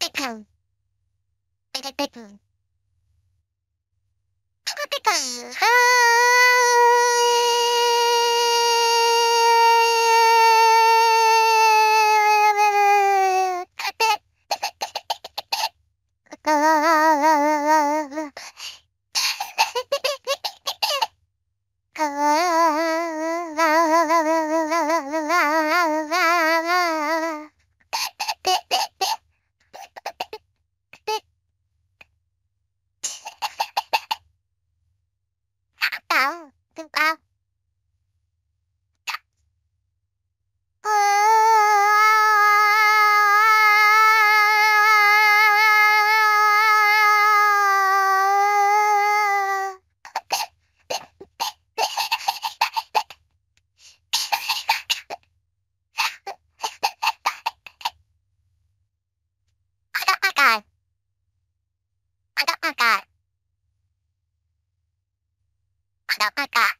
Pickle. Pickle. Pickle. Pickle. パカ。パラパカ。